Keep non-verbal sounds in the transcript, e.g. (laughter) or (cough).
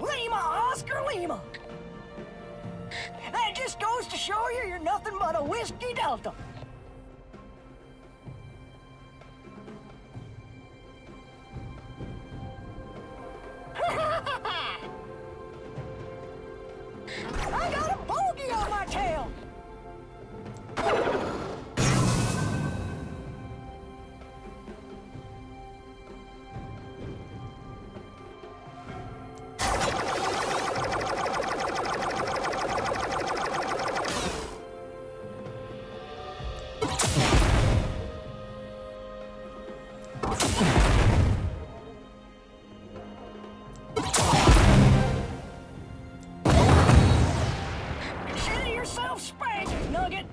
Lima, Oscar Lima. That just goes to show you you're nothing but a whiskey delta. (laughs) I got Consider yourself spanked, Nugget!